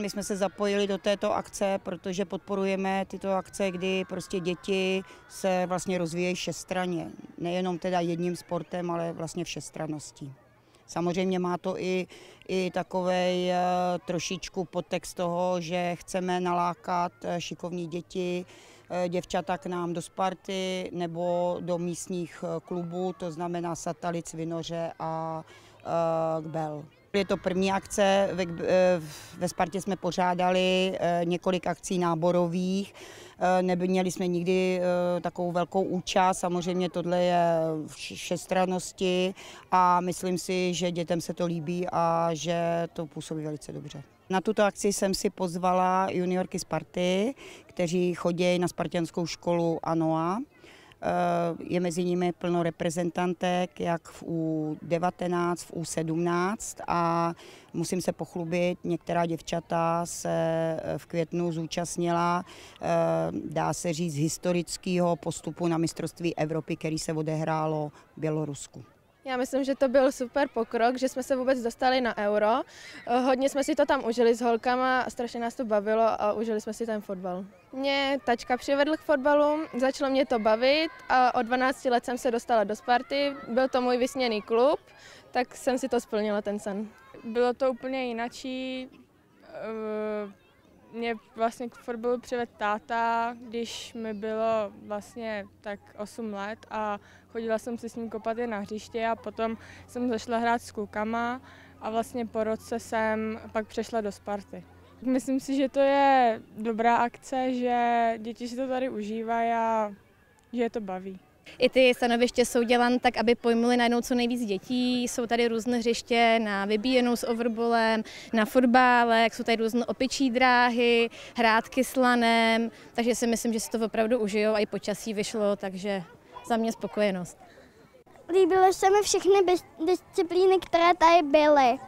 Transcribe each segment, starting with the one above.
My jsme se zapojili do této akce, protože podporujeme tyto akce, kdy prostě děti se vlastně rozvíjejí všestranně. Nejenom teda jedním sportem, ale vlastně všestranností. Samozřejmě má to i, i takový trošičku podtext toho, že chceme nalákat eh, šikovní děti, eh, děvčata k nám do Sparty nebo do místních eh, klubů, to znamená Satelit, Vinoře a Bel. Je to první akce, ve, ve Spartě jsme pořádali několik akcí náborových, neměli jsme nikdy takovou velkou účast, samozřejmě tohle je všestrannosti a myslím si, že dětem se to líbí a že to působí velice dobře. Na tuto akci jsem si pozvala juniorky Sparty, kteří chodí na spartianskou školu ANOA. Eh, je mezi nimi plno reprezentantek, jak v U19, v U17 a musím se pochlubit, některá děvčata se eh, v květnu zúčastnila, eh, dá se říct, historického postupu na mistrovství Evropy, který se odehrálo v Bělorusku. Já myslím, že to byl super pokrok, že jsme se vůbec dostali na euro. Hodně jsme si to tam užili s holkama, strašně nás to bavilo a užili jsme si ten fotbal. Mě tačka přivedl k fotbalu, začalo mě to bavit a od 12 let jsem se dostala do Sparty. Byl to můj vysněný klub, tak jsem si to splnila ten sen. Bylo to úplně jinačí. Mě vlastně k fotbalu přivedl táta, když mi bylo vlastně tak 8 let a chodila jsem si s ním kopat na hřiště a potom jsem zašla hrát s klukama a vlastně po roce jsem pak přešla do Sparty. Myslím si, že to je dobrá akce, že děti si to tady užívají a že je to baví. I ty stanoviště jsou dělan tak, aby pojmuli najednou co nejvíc dětí. Jsou tady různé hřiště na vybíjenou s overbolem, na fotbálek, jsou tady různé opičí dráhy, hrádky s lanem, takže si myslím, že si to opravdu užijou a i počasí vyšlo, takže za mě spokojenost. Líbily se mi všechny disciplíny, které tady byly.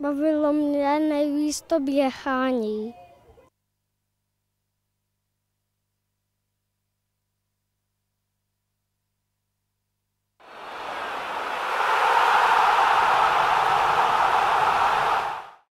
Bavilo mě nejvíc to běhání.